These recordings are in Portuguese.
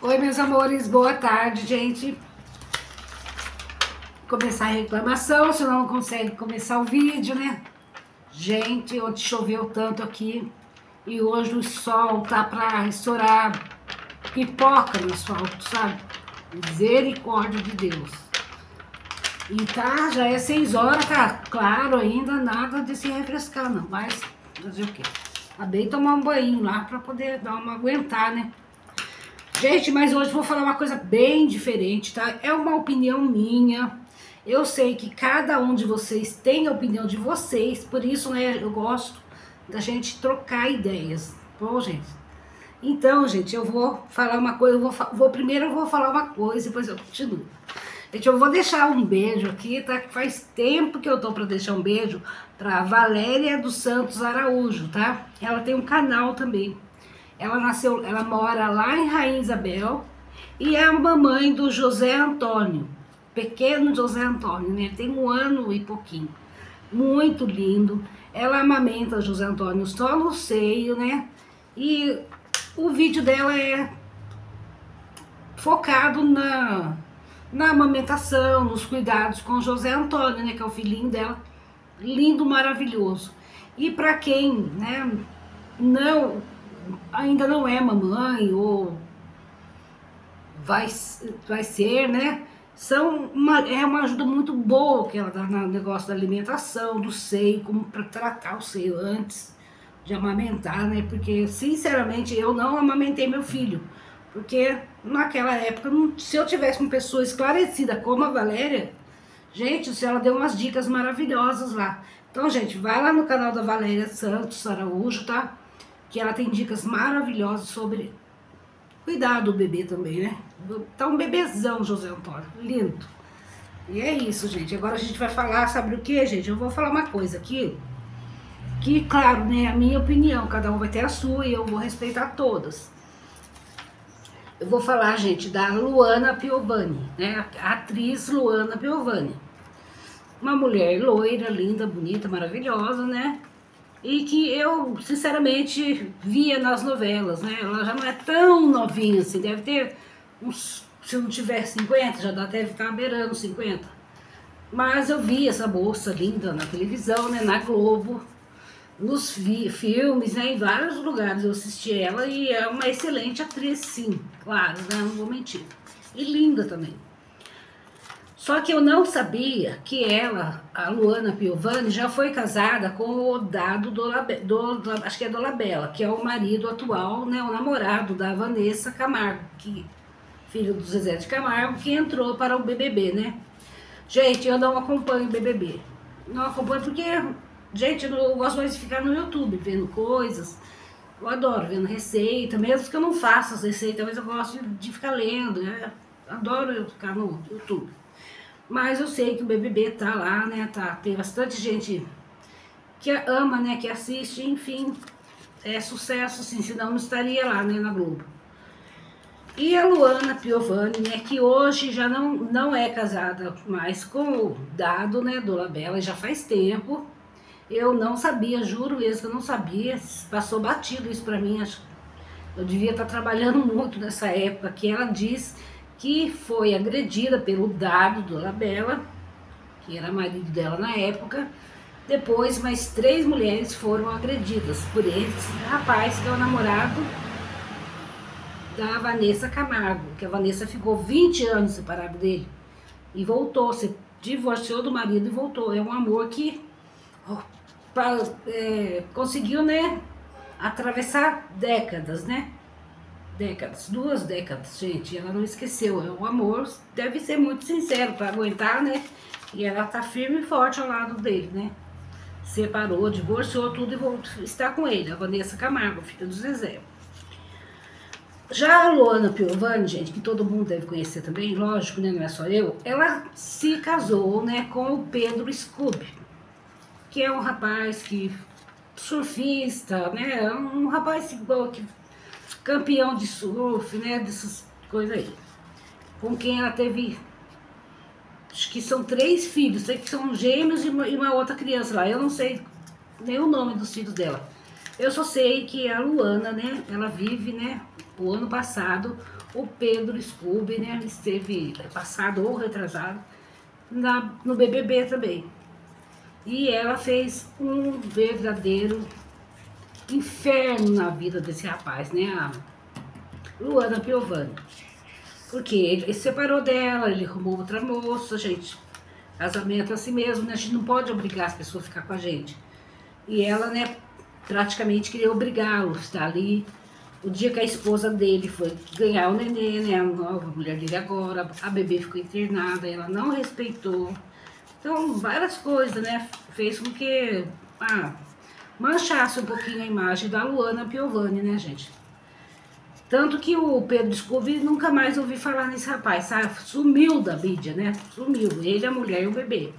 Oi, meus amores, boa tarde, gente. Começar a reclamação, senão não consegue começar o vídeo, né? Gente, ontem choveu tanto aqui e hoje o sol tá pra estourar pipoca no asfalto, sabe? Misericórdia de Deus. E tá, já é seis horas, tá claro ainda, nada de se refrescar não, mas fazer o quê? Acabei tomar um banho lá pra poder dar uma aguentar, né? Gente, mas hoje vou falar uma coisa bem diferente, tá? É uma opinião minha. Eu sei que cada um de vocês tem a opinião de vocês, por isso, né, eu gosto da gente trocar ideias. Bom, gente? Então, gente, eu vou falar uma coisa, eu vou, vou primeiro eu vou falar uma coisa, depois eu continuo. Gente, eu vou deixar um beijo aqui, tá? Faz tempo que eu tô para deixar um beijo para Valéria dos Santos Araújo, tá? Ela tem um canal também. Ela nasceu, ela mora lá em Rainha Isabel e é a mamãe do José Antônio, pequeno José Antônio, né? Tem um ano e pouquinho. Muito lindo. Ela amamenta José Antônio só no seio, né? E o vídeo dela é focado na, na amamentação, nos cuidados com José Antônio, né? Que é o filhinho dela. Lindo, maravilhoso. E para quem, né, não ainda não é mamãe ou vai, vai ser, né? São uma, é uma ajuda muito boa que ela dá no negócio da alimentação, do seio, como para tratar o seio antes de amamentar, né? Porque, sinceramente, eu não amamentei meu filho. Porque naquela época, se eu tivesse uma pessoa esclarecida como a Valéria, gente, se ela deu umas dicas maravilhosas lá. Então, gente, vai lá no canal da Valéria Santos Araújo, tá? Que ela tem dicas maravilhosas sobre cuidar do bebê também, né? Tá um bebezão, José Antônio, lindo. E é isso, gente. Agora a gente vai falar sobre o que, gente? Eu vou falar uma coisa aqui, que, claro, né, a minha opinião, cada um vai ter a sua e eu vou respeitar todas. Eu vou falar, gente, da Luana Piovani, né? A atriz Luana Piovani. Uma mulher loira, linda, bonita, maravilhosa, né? E que eu, sinceramente, via nas novelas, né? Ela já não é tão novinha assim, deve ter uns, se não tiver 50, já deve estar beirando 50. Mas eu vi essa moça linda na televisão, né, na Globo, nos filmes, né, em vários lugares eu assisti ela e é uma excelente atriz, sim, claro, né, não vou mentir. E linda também. Só que eu não sabia que ela, a Luana Piovani, já foi casada com o Dado Dolabe, do, acho que é Dolabella, que é o marido atual, né, o namorado da Vanessa Camargo, que, filho do Zezé de Camargo, que entrou para o BBB, né? Gente, eu não acompanho o BBB. Não acompanho porque, gente, eu gosto mais de ficar no YouTube, vendo coisas. Eu adoro vendo receita, mesmo que eu não faça as receitas, mas eu gosto de ficar lendo, né? Adoro ficar no YouTube. Mas eu sei que o BBB tá lá, né? Tá, tem bastante gente que ama, né? Que assiste, enfim. É sucesso, sim, senão não estaria lá, né? Na Globo. E a Luana Piovani, né? Que hoje já não, não é casada mais com o Dado, né? Do Labela, já faz tempo. Eu não sabia, juro mesmo que eu não sabia. Passou batido isso pra mim. Acho, eu devia estar trabalhando muito nessa época que ela diz que foi agredida pelo Dado do Labela, que era marido dela na época. Depois, mais três mulheres foram agredidas por esse rapaz, que é o namorado da Vanessa Camargo, que a Vanessa ficou 20 anos separada dele e voltou, se divorciou do marido e voltou. É um amor que oh, pra, é, conseguiu, né, atravessar décadas, né? Décadas, duas décadas, gente, ela não esqueceu. O amor deve ser muito sincero para aguentar, né? E ela tá firme e forte ao lado dele, né? Separou, divorciou tudo e voltou, está com ele, a Vanessa Camargo, filha do Zezé. Já a Luana Piovani, gente, que todo mundo deve conhecer também, lógico, né? Não é só eu, ela se casou, né, com o Pedro Scooby, que é um rapaz que surfista, né? Um rapaz igual que campeão de surf, né? Dessas coisas aí. Com quem ela teve. Acho que são três filhos, sei que são gêmeos e uma, e uma outra criança lá. Eu não sei nem o nome dos filhos dela. Eu só sei que a Luana, né? Ela vive, né? O ano passado, o Pedro Scooby, né? Esteve passado ou retrasado na, no BBB também. E ela fez um verdadeiro inferno na vida desse rapaz, né? A Luana Piovani. Porque ele se separou dela, ele arrumou outra moça, gente. Casamento é assim mesmo, né? A gente não pode obrigar as pessoas a ficar com a gente. E ela, né, praticamente queria obrigá-lo a estar ali. O dia que a esposa dele foi ganhar o neném, né, a nova mulher dele agora, a bebê ficou internada, ela não respeitou. Então, várias coisas, né, fez com que ah, manchasse um pouquinho a imagem da Luana Piovani, né, gente? Tanto que o Pedro Scooby nunca mais ouvi falar nesse rapaz, sabe? Sumiu da mídia, né? Sumiu. Ele, a mulher e o bebê.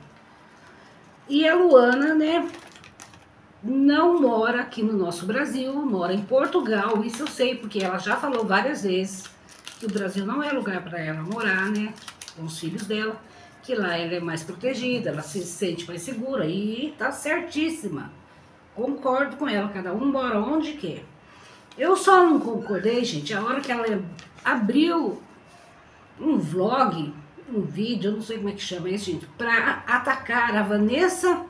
E a Luana, né? Não mora aqui no nosso Brasil, mora em Portugal. Isso eu sei, porque ela já falou várias vezes que o Brasil não é lugar para ela morar, né? Com os filhos dela. Que lá ela é mais protegida, ela se sente mais segura. E tá certíssima. Concordo com ela, cada um mora onde quer. Eu só não concordei, gente, a hora que ela abriu um vlog, um vídeo, eu não sei como é que chama isso, gente, para atacar a Vanessa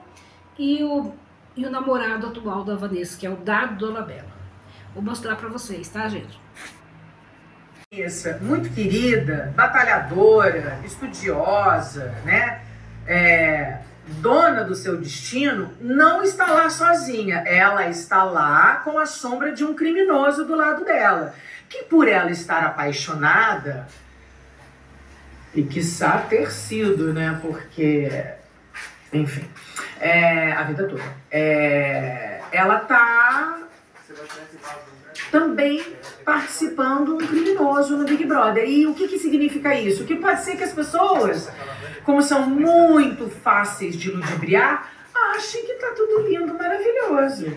e o, e o namorado atual da Vanessa, que é o Dado Dolabella. Vou mostrar para vocês, tá, gente? Isso, muito querida, batalhadora, estudiosa, né? É, dona do seu destino, não está lá sozinha. Ela está lá com a sombra de um criminoso do lado dela. Que por ela estar apaixonada, e quiçá ter sido, né? Porque, enfim, é, a vida toda. É, ela tá também participando um criminoso no Big Brother. E o que, que significa isso? Que pode ser que as pessoas como são muito fáceis de ludibriar, achem que tá tudo lindo, maravilhoso.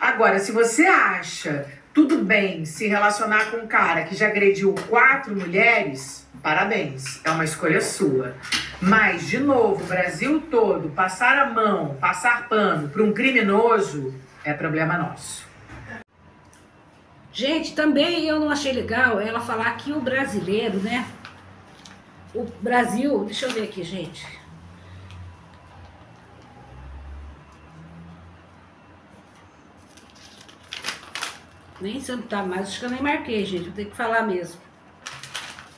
Agora, se você acha tudo bem se relacionar com um cara que já agrediu quatro mulheres, parabéns, é uma escolha sua. Mas, de novo, o Brasil todo, passar a mão, passar pano para um criminoso é problema nosso. Gente, também eu não achei legal ela falar que o brasileiro, né, o Brasil, deixa eu ver aqui, gente. Nem sei onde tá mais, acho que eu nem marquei, gente, ter que falar mesmo.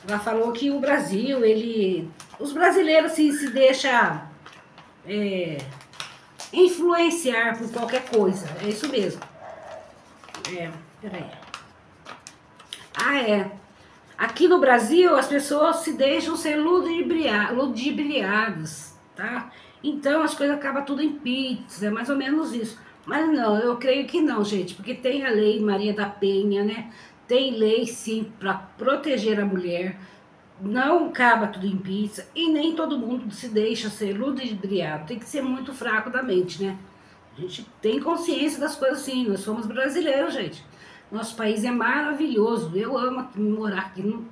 Ela falou que o Brasil, ele... Os brasileiros, assim, se deixa é, influenciar por qualquer coisa. É isso mesmo. É, peraí. Ah, é. Aqui no Brasil, as pessoas se deixam ser ludibriadas, tá? Então, as coisas acabam tudo em pizza, é mais ou menos isso. Mas não, eu creio que não, gente, porque tem a lei Maria da Penha, né? Tem lei, sim, para proteger a mulher. Não acaba tudo em pizza e nem todo mundo se deixa ser ludibriado. Tem que ser muito fraco da mente, né? A gente tem consciência das coisas sim, nós somos brasileiros, gente. Nosso país é maravilhoso. Eu amo morar aqui. Não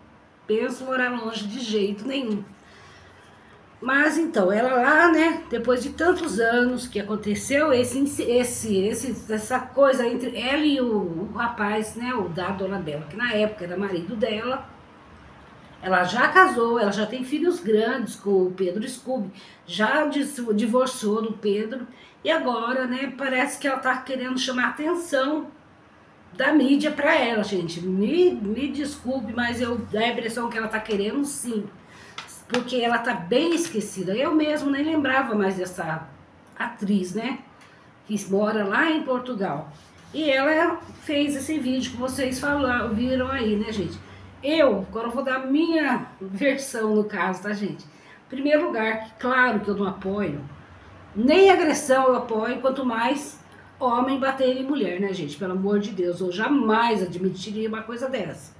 penso morar longe de jeito nenhum. Mas então, ela lá, né, depois de tantos anos que aconteceu esse, esse, esse, essa coisa entre ela e o, o rapaz, né, o da dona dela, que na época era marido dela, ela já casou, ela já tem filhos grandes com o Pedro Scooby, já divorciou do Pedro, e agora, né, parece que ela tá querendo chamar atenção da mídia para ela, gente. Me, me desculpe, mas eu dá a impressão que ela tá querendo sim. Porque ela tá bem esquecida. Eu mesmo nem lembrava mais dessa atriz, né? Que mora lá em Portugal. E ela fez esse vídeo que vocês falaram, viram aí, né, gente? Eu, agora eu vou dar minha versão no caso, tá, gente? Em primeiro lugar, claro que eu não apoio. Nem agressão eu apoio, quanto mais homem bater em mulher, né, gente? Pelo amor de Deus, eu jamais admitiria uma coisa dessa.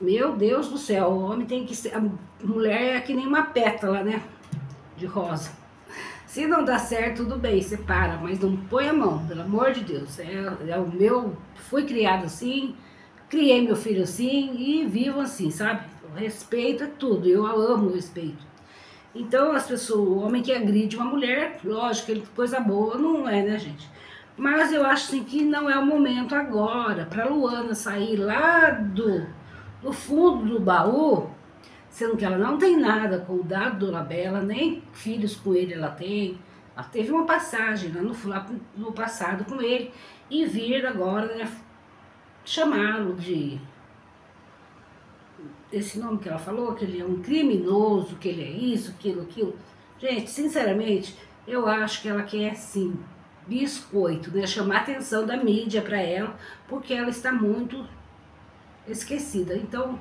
Meu Deus do céu, o homem tem que ser. A mulher é que nem uma pétala, né? De rosa. Se não dá certo, tudo bem, separa, mas não põe a mão, pelo amor de Deus. É, é o meu. Fui criado assim, criei meu filho assim e vivo assim, sabe? O respeito é tudo, eu amo o respeito. Então, as pessoas, o homem que agride uma mulher, lógico, ele coisa boa não é, né, gente? Mas eu acho assim que não é o momento agora para Luana sair lá do no fundo do baú, sendo que ela não tem nada com o dado do Labela, nem filhos com ele ela tem. Ela teve uma passagem lá no, lá no passado com ele e vir agora né, chamá-lo de esse nome que ela falou, que ele é um criminoso, que ele é isso, aquilo, aquilo. Gente, sinceramente, eu acho que ela quer sim biscoito, né? Chamar a atenção da mídia para ela, porque ela está muito esquecida. Então,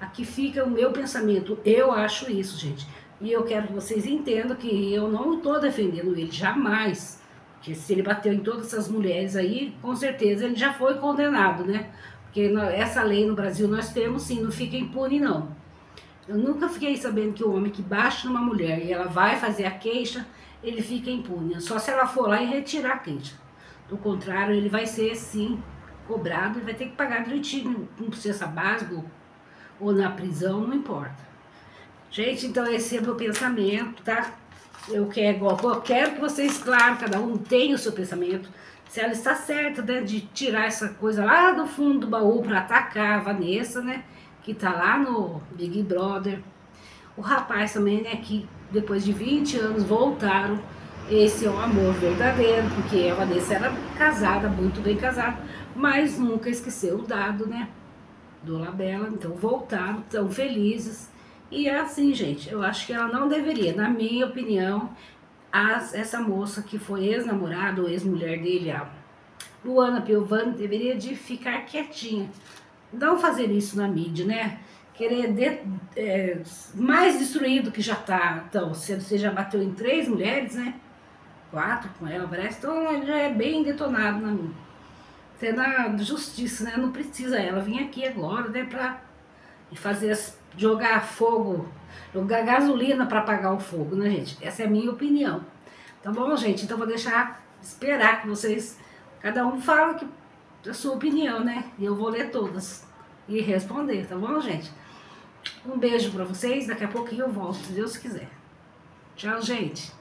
aqui fica o meu pensamento. Eu acho isso, gente. E eu quero que vocês entendam que eu não estou defendendo ele, jamais. Porque se ele bateu em todas essas mulheres aí, com certeza ele já foi condenado, né? Porque essa lei no Brasil nós temos sim, não fica impune não. Eu nunca fiquei sabendo que o homem que bate numa mulher e ela vai fazer a queixa, ele fica impune. Só se ela for lá e retirar a queixa. Do contrário, ele vai ser sim cobrado e vai ter que pagar direitinho no processo básico ou na prisão, não importa. Gente, então esse é o meu pensamento, tá? Eu quero, eu quero que vocês, claro, cada um tenha o seu pensamento se ela está certa né, de tirar essa coisa lá do fundo do baú para atacar a Vanessa, né? Que tá lá no Big Brother. O rapaz também, né? Que depois de 20 anos voltaram. Esse é um amor verdadeiro, porque a Vanessa era casada, muito bem casada, mas nunca esqueceu o dado, né? Do Labela. Então voltaram, tão felizes. E é assim, gente, eu acho que ela não deveria, na minha opinião, as, essa moça que foi ex-namorada ou ex-mulher dele, a Luana Piovani, deveria de ficar quietinha. Não fazer isso na mídia, né? Querer de, é, mais destruído que já tá. Então, se você já bateu em três mulheres, né? Quatro com ela, parece. Então, ele já é bem detonado na mídia. na justiça, né? Não precisa ela vir aqui agora, né? Pra fazer, jogar fogo jogar gasolina para apagar o fogo, né, gente? Essa é a minha opinião. Tá bom, gente? Então vou deixar esperar que vocês, cada um fala que, a sua opinião, né? E eu vou ler todas e responder, tá bom, gente? Um beijo para vocês, daqui a pouquinho eu volto, se Deus quiser. Tchau, gente.